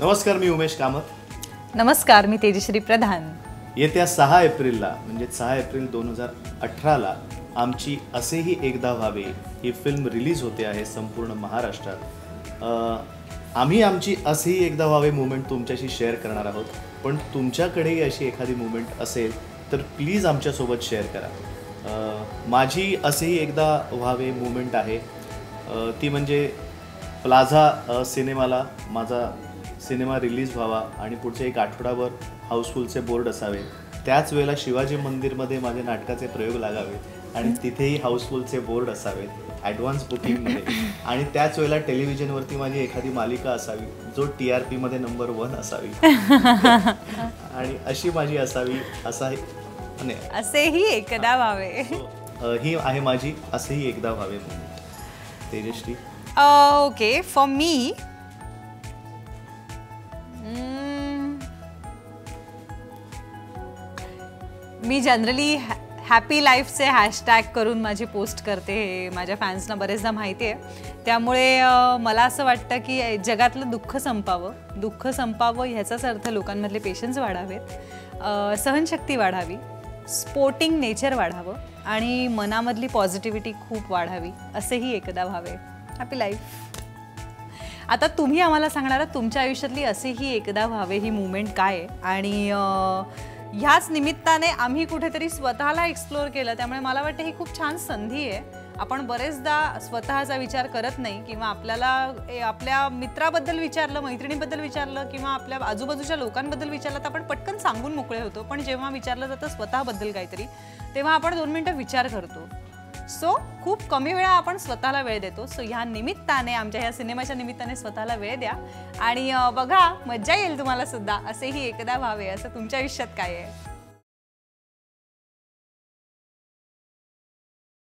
नमस्कार मी उमेश कामत. नमस्कार मी तेजश्री प्रधान. येत्या सहा एप्रिलला म्हणजे सहा एप्रिल दोन हजार अठराला आमची असेही एकदा व्हावे ही फिल्म रिलीज होते आहे संपूर्ण महाराष्ट्रात. आम्ही आमची असेही एकदा व्हावे मुवमेंट तुमच्याशी शेअर करणार आहोत. पण तुमच्याकडेही अशी एखादी मुवमेंट असेल तर प्लीज आमच्यासोबत शेअर करा. माझी असेही एकदा व्हावे मुवमेंट आहे. ती म्हणजे प्लाझा सिनेमाला माझा सिनेमा रिलीज व्हावा आणि पुढचे एक आठवडाभर हाऊसफुलचे बोर्ड असावे. त्याच वेळेला शिवाजी मंदिरमध्ये माझे नाटकाचे प्रयोग लागावेत आणि तिथेही हाऊसफुलचे बोर्ड असावेत ॲडव्हान्स बुकिंगमध्ये आणि त्याच वेळेला टेलिव्हिजनवरती माझी एखादी मालिका असावी जो टी आर पीमध्ये नंबर वन असावी. आणि अशी माझी असावी असा हे- असेही एकदा व्हावे. अ, ही आहे माझी असेही एकदा व्हावे. Tejashree. Okay. For me me generally happy लाईफचे hashtag करून माझी पोस्ट करते हे माझ्या फॅन्सना बरेचदा माहिती आहे त्यामुळे मला असं वाटतं की जगातलं दुःख संपावं. दुःख संपावं ह्याचाच अर्थ लोकांमधले पेशन्स वाढावेत. सहनशक्ती वाढावी. स्पोर्टिंग नेचर वाढावं. आणि मनामधली पॉझिटिव्हिटी खूप वाढावी. असेही एकदा व्हावे. हॅपी लाईफ आता तुम्ही आम्हाला सांगणार तुमच्या आयुष्यातली असेही एकदा व्हावे ही मुवमेंट काय आहे? आणि ह्याच निमित्ताने आम्ही कुठेतरी स्वतःला एक्सप्लोअर केलं. त्यामुळे मला वाटतं ही खूप छान संधी आहे. आपण बरेचदा स्वतःचा विचार करत नाही किंवा आपल्याला ए, आपल्या मित्राबद्दल विचारलं मैत्रिणीबद्दल विचारलं किंवा आपल्या आजूबाजूच्या लोकांबद्दल विचारलं तर आपण पटकन सांगून मोकळे होतो. पण जेव्हा विचारलं जातं स्वतःबद्दल काहीतरी तेव्हा आपण दोन मिनटं विचार करतो. सो खूप कमी वेळा आपण स्वतःला वेळ देतो. सो ह्या निमित्ताने आमच्या ह्या सिनेमाच्या निमित्ताने स्वतःला वेळ द्या. आणि बघा मज्जा येईल तुम्हाला सुद्धा. असेही एकदा व्हावे असं तुमच्या आयुष्यात काय आहे?